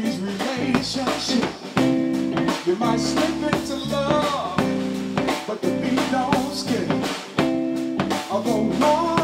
these relationships. You might slip into love, but the beat don't skip. Although one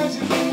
Cause you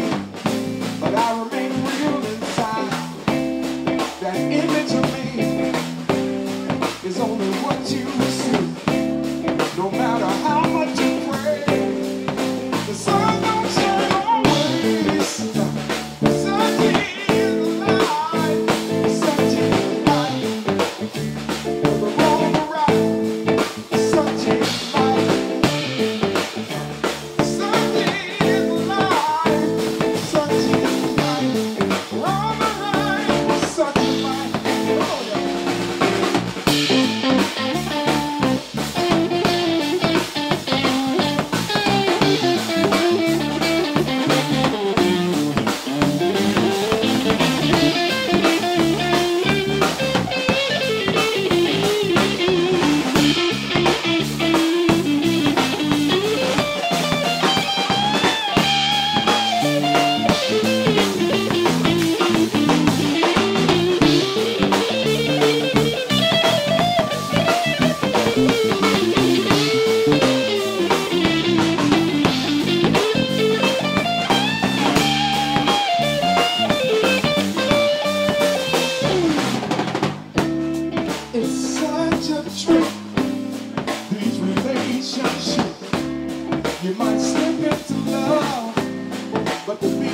But the